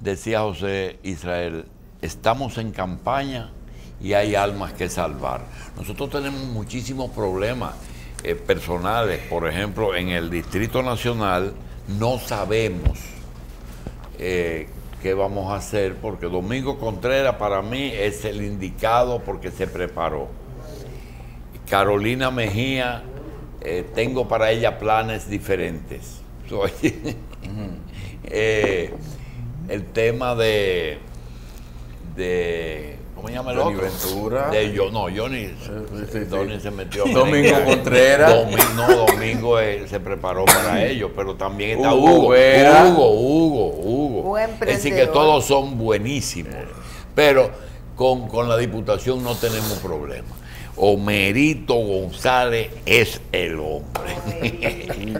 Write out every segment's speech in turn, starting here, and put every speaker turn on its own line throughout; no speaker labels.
Decía José Israel, estamos en campaña y hay almas que salvar. Nosotros tenemos muchísimos problemas eh, personales, por ejemplo, en el Distrito Nacional no sabemos eh, qué vamos a hacer porque Domingo Contreras para mí es el indicado porque se preparó. Carolina Mejía, eh, tengo para ella planes diferentes. el tema de, de ¿Cómo se llama el otro?
Ventura.
De yo, no, Johnny.
Johnny
se metió.
Domingo Contreras.
no, Domingo eh, se preparó para ello, pero también está
Hugo.
Hugo, Hugo, Hugo,
Buen
Es decir, que todos son buenísimos. Pero con, con la diputación no tenemos problema. Homerito González es el hombre.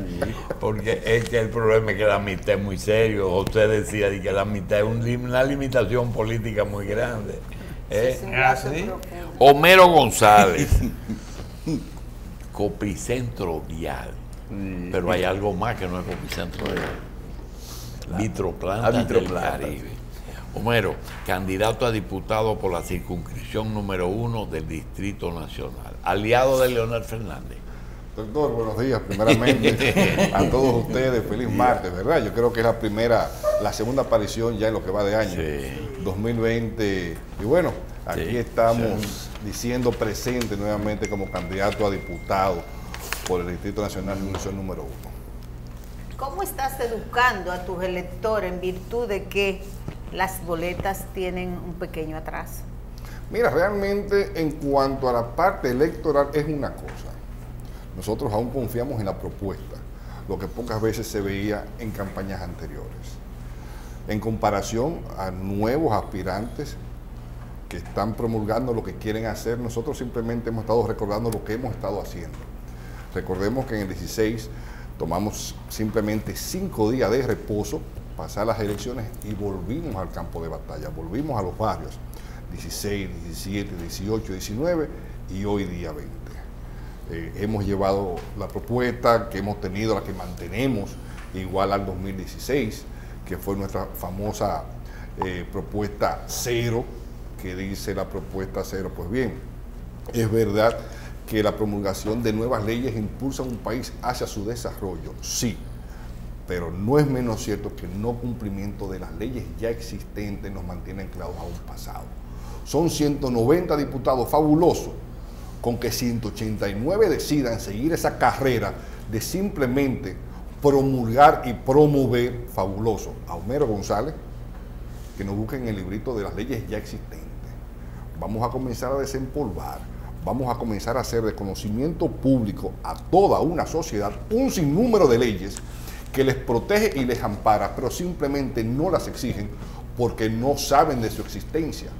Porque es que el problema es que la mitad es muy serio. Usted decía que la mitad es una limitación política muy grande. ¿eh?
Ah,
Homero González, Copicentro Vial. Pero hay algo más que no es Copicentro Vial. Vitroplanta del Caribe. Homero, candidato a diputado por la circunscripción número uno del Distrito Nacional, aliado de Leonel Fernández.
Doctor, buenos días. Primeramente, a todos ustedes, feliz martes, ¿verdad? Yo creo que es la primera, la segunda aparición ya en lo que va de año, 2020. Y bueno, aquí estamos diciendo presente nuevamente como candidato a diputado por el Distrito Nacional número uno.
¿Cómo estás educando a tus electores en virtud de que las boletas tienen un pequeño atraso?
Mira, realmente en cuanto a la parte electoral es una cosa. Nosotros aún confiamos en la propuesta, lo que pocas veces se veía en campañas anteriores. En comparación a nuevos aspirantes que están promulgando lo que quieren hacer, nosotros simplemente hemos estado recordando lo que hemos estado haciendo. Recordemos que en el 16 tomamos simplemente cinco días de reposo pasar las elecciones y volvimos al campo de batalla, volvimos a los barrios, 16, 17, 18, 19 y hoy día 20. Eh, hemos llevado la propuesta que hemos tenido, la que mantenemos, igual al 2016, que fue nuestra famosa eh, propuesta cero, que dice la propuesta cero. Pues bien, es verdad que la promulgación de nuevas leyes impulsa a un país hacia su desarrollo, sí, pero no es menos cierto que el no cumplimiento de las leyes ya existentes nos mantiene anclados a un pasado. Son 190 diputados fabulosos, con que 189 decidan seguir esa carrera de simplemente promulgar y promover fabuloso a Homero González, que nos busquen el librito de las leyes ya existentes. Vamos a comenzar a desempolvar, vamos a comenzar a hacer de conocimiento público a toda una sociedad un sinnúmero de leyes que les protege y les ampara, pero simplemente no las exigen porque no saben de su existencia.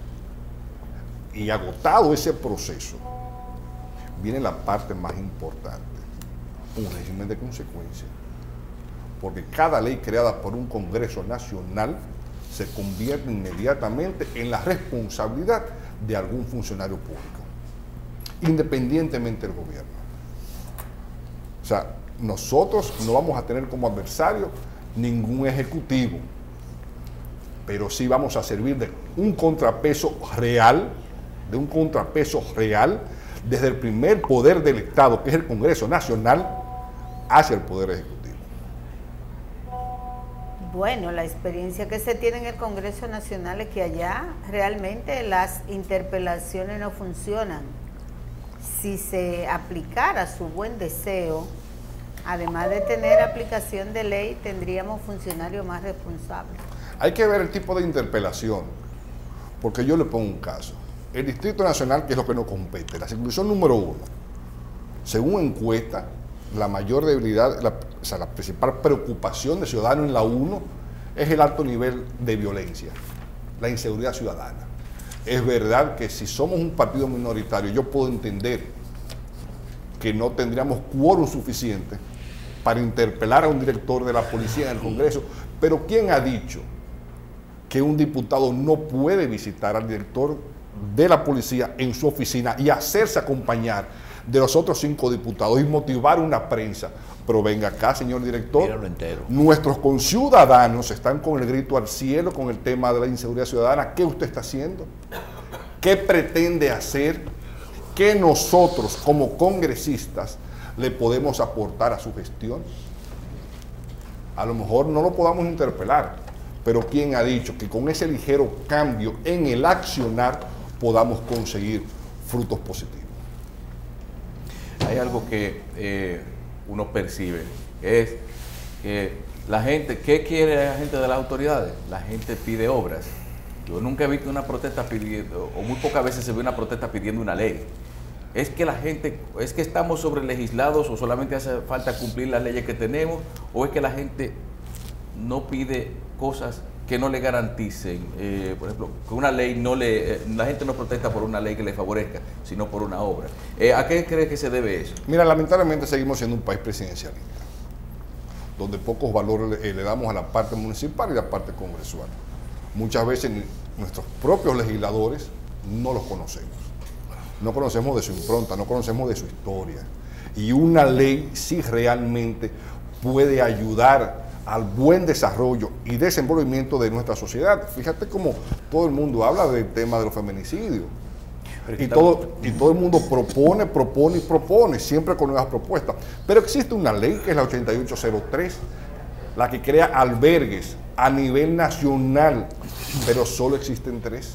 Y agotado ese proceso, viene la parte más importante, un régimen de consecuencias. Porque cada ley creada por un Congreso Nacional se convierte inmediatamente en la responsabilidad de algún funcionario público, independientemente del gobierno. O sea, nosotros no vamos a tener como adversario ningún ejecutivo, pero sí vamos a servir de un contrapeso real, de un contrapeso real desde el primer poder del Estado, que es el Congreso Nacional, hacia el Poder Ejecutivo.
Bueno, la experiencia que se tiene en el Congreso Nacional es que allá realmente las interpelaciones no funcionan. Si se aplicara su buen deseo, además de tener aplicación de ley, tendríamos funcionarios más responsables.
Hay que ver el tipo de interpelación, porque yo le pongo un caso. El Distrito Nacional, que es lo que nos compete, la circunscripción número uno, según encuesta, la mayor debilidad, o sea, la principal preocupación de ciudadanos en la 1 es el alto nivel de violencia, la inseguridad ciudadana. Es verdad que si somos un partido minoritario, yo puedo entender que no tendríamos quórum suficiente para interpelar a un director de la policía en el Congreso. Pero ¿quién ha dicho que un diputado no puede visitar al director de la policía en su oficina y hacerse acompañar de los otros cinco diputados y motivar una prensa. Pero venga acá, señor director. Nuestros conciudadanos están con el grito al cielo con el tema de la inseguridad ciudadana. ¿Qué usted está haciendo? ¿Qué pretende hacer? ¿Qué nosotros como congresistas le podemos aportar a su gestión? A lo mejor no lo podamos interpelar, pero ¿quién ha dicho que con ese ligero cambio en el accionar podamos conseguir frutos positivos?
Hay algo que eh, uno percibe, es que la gente, ¿qué quiere la gente de las autoridades? La gente pide obras. Yo nunca he visto una protesta pidiendo, o muy pocas veces se ve una protesta pidiendo una ley. Es que la gente, es que estamos sobre legislados o solamente hace falta cumplir las leyes que tenemos, o es que la gente no pide cosas que no le garanticen, eh, por ejemplo, que una ley no le, eh, la gente no protesta por una ley que le favorezca, sino por una obra. Eh, ¿A qué cree que se debe eso?
Mira, lamentablemente seguimos siendo un país presidencialista, donde pocos valores le, damos a la parte municipal y a la parte congresual. Muchas veces nuestros propios legisladores no los conocemos. No conocemos de su impronta, no conocemos de su historia. Y una ley sí realmente puede ayudar al buen desarrollo y desenvolvimiento de nuestra sociedad. Fíjate cómo todo el mundo habla del tema de los feminicidios. Y todo, y todo el mundo propone, propone y propone, siempre con nuevas propuestas. Pero existe una ley que es la 8803, la que crea albergues a nivel nacional, pero solo existen tres.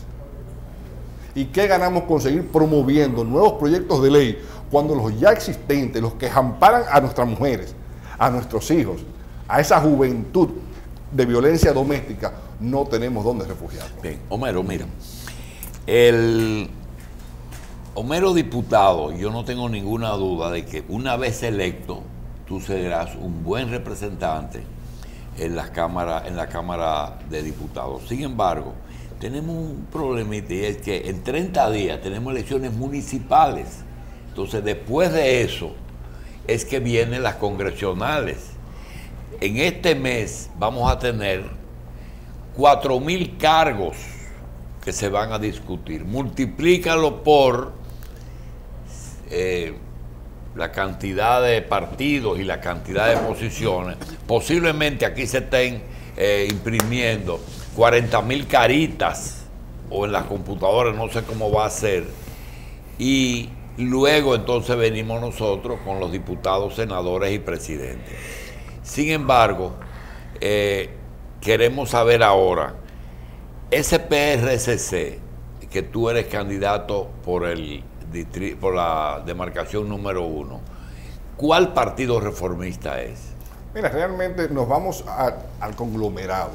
¿Y qué ganamos conseguir promoviendo nuevos proyectos de ley cuando los ya existentes, los que amparan a nuestras mujeres, a nuestros hijos, a esa juventud de violencia doméstica, no tenemos dónde refugiarnos?
Bien, Homero, mira. El Homero diputado, yo no tengo ninguna duda de que una vez electo, tú serás un buen representante en la Cámara, en la Cámara de Diputados. Sin embargo, tenemos un problemita y es que en 30 días tenemos elecciones municipales. Entonces, después de eso, es que vienen las congresionales. En este mes vamos a tener 4 mil cargos que se van a discutir. Multiplícalo por eh, la cantidad de partidos y la cantidad de posiciones. Posiblemente aquí se estén eh, imprimiendo 40 mil caritas o en las computadoras, no sé cómo va a ser. Y luego entonces venimos nosotros con los diputados, senadores y presidentes. Sin embargo, eh, queremos saber ahora, ese PRCC, que tú eres candidato por, el, por la demarcación número uno, ¿cuál partido reformista es?
Mira, realmente nos vamos al conglomerado.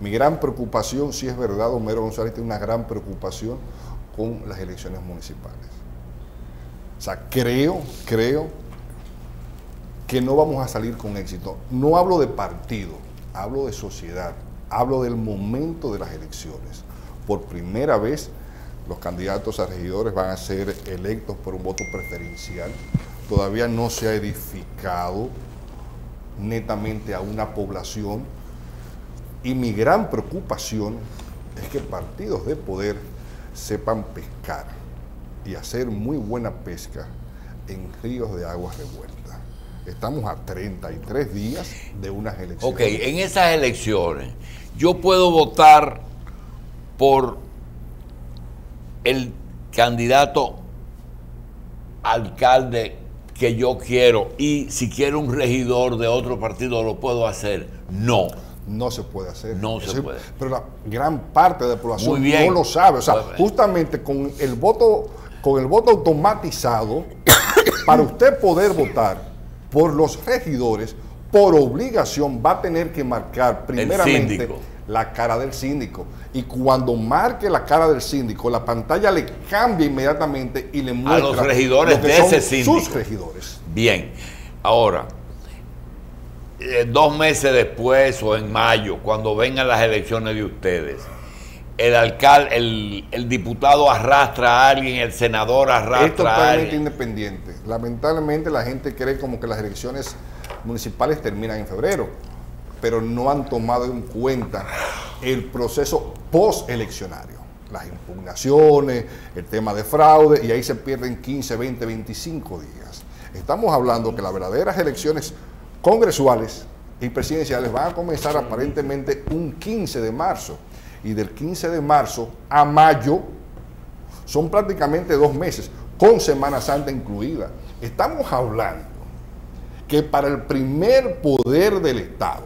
Mi gran preocupación, si es verdad, Homero González tiene una gran preocupación con las elecciones municipales. O sea, creo, creo que no vamos a salir con éxito. No hablo de partido, hablo de sociedad, hablo del momento de las elecciones. Por primera vez, los candidatos a regidores van a ser electos por un voto preferencial. Todavía no se ha edificado netamente a una población y mi gran preocupación es que partidos de poder sepan pescar y hacer muy buena pesca en ríos de aguas revueltas. Estamos a 33 días de unas elecciones.
Ok, en esas elecciones yo puedo votar por el candidato alcalde que yo quiero y si quiero un regidor de otro partido lo puedo hacer. No.
No se puede hacer.
No se
Eso-
puede.
Pero la gran parte de la población no lo sabe. O sea, justamente con el voto, con el voto automatizado, para usted poder votar por los regidores, por obligación va a tener que marcar primeramente la cara del síndico. Y cuando marque la cara del síndico, la pantalla le cambia inmediatamente y le muestra
los regidores
lo que
de
son
ese síndico.
Sus regidores.
Bien. Ahora, eh, dos meses después o en mayo, cuando vengan las elecciones de ustedes, el alcalde, el, el diputado arrastra a alguien, el senador
Es
arrastra a
totalmente
alguien.
independiente. Lamentablemente la gente cree como que las elecciones municipales terminan en febrero, pero no han tomado en cuenta el proceso posteleccionario. las impugnaciones, el tema de fraude, y ahí se pierden 15, 20, 25 días. Estamos hablando que las verdaderas elecciones congresuales y presidenciales van a comenzar aparentemente un 15 de marzo. Y del 15 de marzo a mayo son prácticamente dos meses, con Semana Santa incluida. Estamos hablando que para el primer poder del Estado,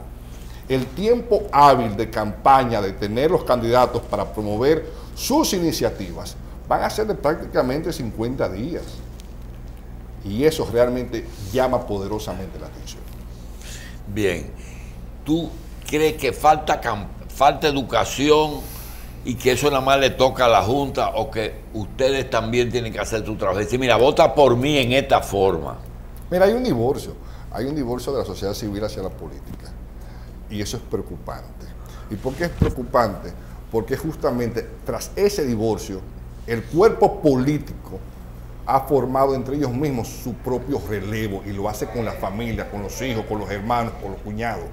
el tiempo hábil de campaña, de tener los candidatos para promover sus iniciativas, van a ser de prácticamente 50 días. Y eso realmente llama poderosamente la atención.
Bien, ¿tú crees que falta, falta educación y que eso nada más le toca a la Junta o que ustedes también tienen que hacer su trabajo? Decir, mira, vota por mí en esta forma.
Mira, hay un divorcio, hay un divorcio de la sociedad civil hacia la política y eso es preocupante. ¿Y por qué es preocupante? Porque justamente tras ese divorcio, el cuerpo político ha formado entre ellos mismos su propio relevo y lo hace con la familia, con los hijos, con los hermanos, con los cuñados.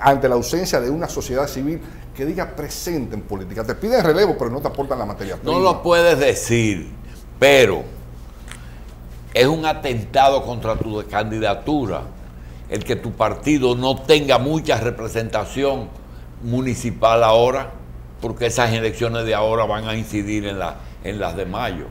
Ante la ausencia de una sociedad civil que diga presente en política. Te piden relevo, pero no te aportan la materia
prima. No lo puedes decir, pero es un atentado contra tu candidatura el que tu partido no tenga mucha representación municipal ahora, porque esas elecciones de ahora van a incidir en, la, en las de mayo.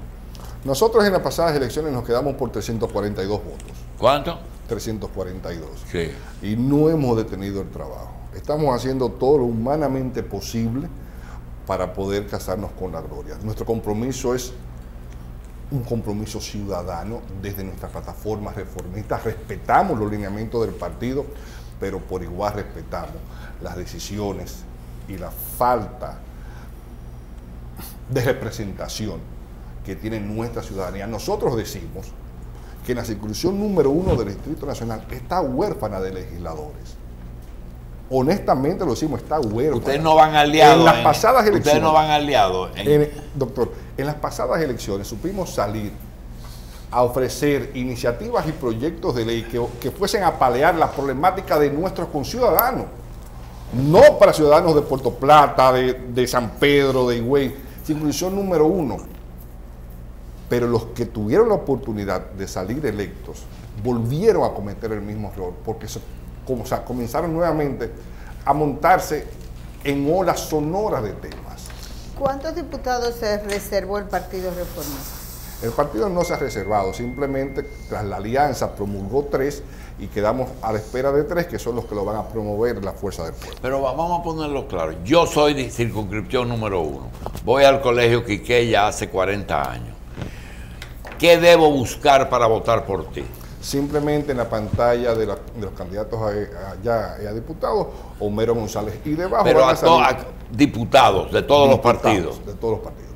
Nosotros en las pasadas elecciones nos quedamos por 342 votos.
¿Cuánto?
342.
Sí.
Y no hemos detenido el trabajo. Estamos haciendo todo lo humanamente posible para poder casarnos con la gloria. Nuestro compromiso es un compromiso ciudadano desde nuestras plataformas reformistas. Respetamos los lineamientos del partido, pero por igual respetamos las decisiones y la falta de representación que tiene nuestra ciudadanía. Nosotros decimos que la circunscripción número uno del Distrito Nacional está huérfana de legisladores. Honestamente lo decimos, está huérfana.
Ustedes no van aliados.
En las pasadas elecciones.
Ustedes no van aliados.
doctor, en las pasadas elecciones supimos salir a ofrecer iniciativas y proyectos de ley que, que fuesen a palear la problemática de nuestros conciudadanos. No para ciudadanos de Puerto Plata, de, de San Pedro, de Higüey. Circunscripción número uno pero los que tuvieron la oportunidad de salir electos volvieron a cometer el mismo error, porque comenzaron nuevamente a montarse en olas sonoras de temas.
¿Cuántos diputados se reservó el Partido Reformista?
El partido no se ha reservado, simplemente tras la alianza promulgó tres y quedamos a la espera de tres que son los que lo van a promover la fuerza del pueblo.
Pero vamos a ponerlo claro, yo soy de circunscripción número uno, voy al colegio Quique ya hace 40 años ¿Qué debo buscar para votar por ti?
Simplemente en la pantalla de, los candidatos a, diputados, Homero González. Y debajo.
Pero a, diputados de todos los partidos.
De todos los partidos.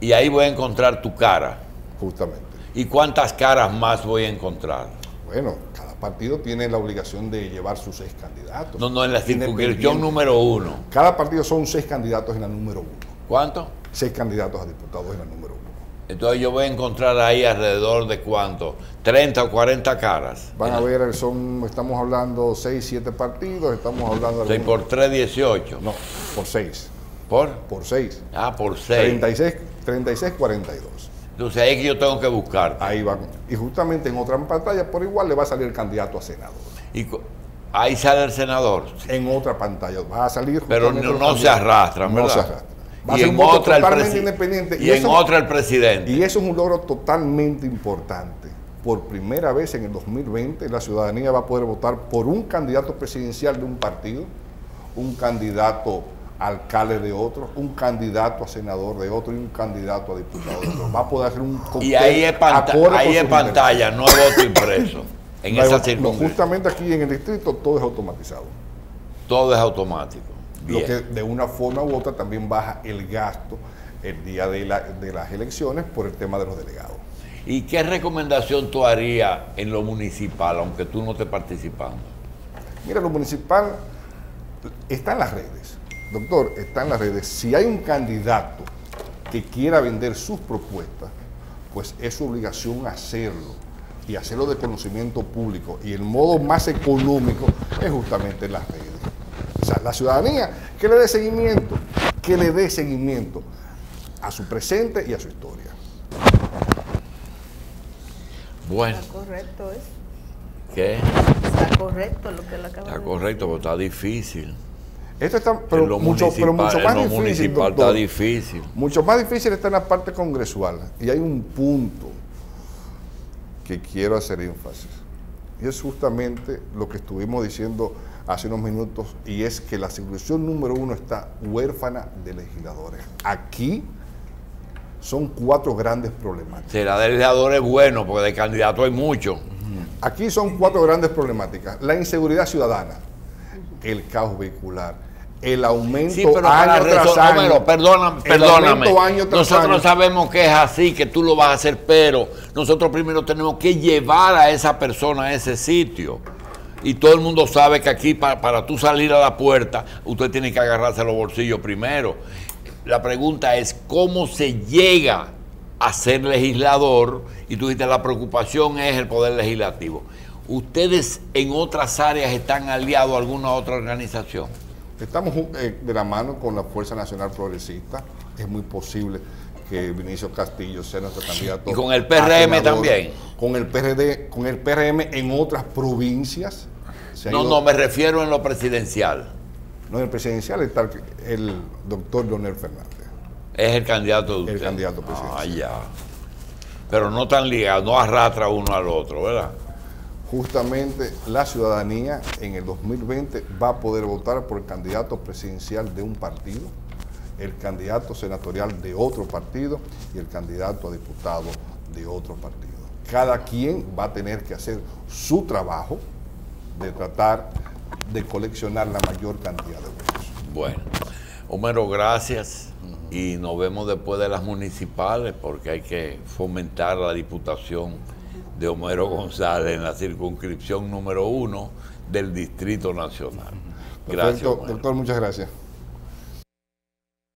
Y ahí voy a encontrar tu cara.
Justamente.
¿Y cuántas caras más voy a encontrar?
Bueno, cada partido tiene la obligación de llevar sus seis candidatos.
No, no, en la circunscripción número uno.
Cada partido son seis candidatos en la número uno.
¿Cuánto?
Seis candidatos a diputados en la número uno.
Entonces yo voy a encontrar ahí alrededor de cuánto, 30 o 40 caras.
Van a ver, son, estamos hablando 6, 7 partidos, estamos hablando
de... 6 por 3, 18.
No, por 6.
¿Por?
Por 6.
Ah, por 6.
36, 36, 42.
Entonces ahí es que yo tengo que buscar.
Ahí van. Y justamente en otra pantalla, por igual, le va a salir el candidato a senador.
Y ahí sale el senador.
En otra pantalla va a salir.
Pero no, no se arrastran, ¿verdad?
No se arrastran
y en otra totalmente independiente. Y, en otra el presidente.
Y eso es un logro totalmente importante. Por primera vez en el 2020 la ciudadanía va a poder votar por un candidato presidencial de un partido, un candidato alcalde de otro, un candidato a senador de otro y un candidato a diputado de otro. Va a poder hacer un
Y ahí es, ahí es pantalla, no es voto impreso. en esa
Justamente aquí en el distrito todo es automatizado.
Todo es automático
lo que de una forma u otra también baja el gasto el día de, las elecciones por el tema de los delegados.
¿Y qué recomendación tú harías en lo municipal, aunque tú no estés participando?
Mira, lo municipal está en las redes. Doctor, está en las redes. Si hay un candidato que quiera vender sus propuestas, pues es su obligación hacerlo y hacerlo de conocimiento público. Y el modo más económico es justamente en las redes. Sea, la ciudadanía que le dé seguimiento, que le dé seguimiento a su presente y a su historia.
Bueno,
Está correcto eso.
¿qué?
Está correcto lo que le acaba
Está
de
correcto, pero está difícil.
Esto está, pero
en lo
mucho, pero
municipal,
mucho más
en lo
difícil,
municipal está difícil.
Mucho más difícil está en la parte congresual. Y hay un punto que quiero hacer énfasis. Y es justamente lo que estuvimos diciendo hace unos minutos, y es que la circunscripción número uno está huérfana de legisladores. Aquí son cuatro grandes problemáticas.
Será de legisladores bueno, porque de candidato hay muchos.
Aquí son cuatro grandes problemáticas. La inseguridad ciudadana, el caos vehicular, el aumento
Sí, pero
año tras año.
Homero, perdóname, perdóname.
aumento año tras
Nosotros
año.
sabemos que es así, que tú lo vas a hacer, pero nosotros primero tenemos que llevar a esa persona a ese sitio. Y todo el mundo sabe que aquí para, para tú salir a la puerta, usted tiene que agarrarse los bolsillos primero. La pregunta es cómo se llega a ser legislador y tú dices la preocupación es el poder legislativo. ¿Ustedes en otras áreas están aliados a alguna otra organización?
Estamos eh, de la mano con la Fuerza Nacional Progresista. Es muy posible que Vinicio Castillo sea nuestro candidato.
Y con el PRM también.
Con el PRD, con el PRM en otras provincias.
No,
ido-
no, me refiero en lo presidencial.
No, en el presidencial está el doctor Leonel Fernández.
Es el candidato de
El
usted.
candidato presidencial.
Ah, ya. Pero no tan ligado, no arrastra uno al otro, ¿verdad?
Justamente la ciudadanía en el 2020 va a poder votar por el candidato presidencial de un partido, el candidato senatorial de otro partido y el candidato a diputado de otro partido. Cada quien va a tener que hacer su trabajo de tratar de coleccionar la mayor cantidad de votos.
Bueno, Homero, gracias. Y nos vemos después de las municipales porque hay que fomentar la diputación de Homero González en la circunscripción número uno del Distrito Nacional. Gracias.
Perfecto, doctor, muchas gracias.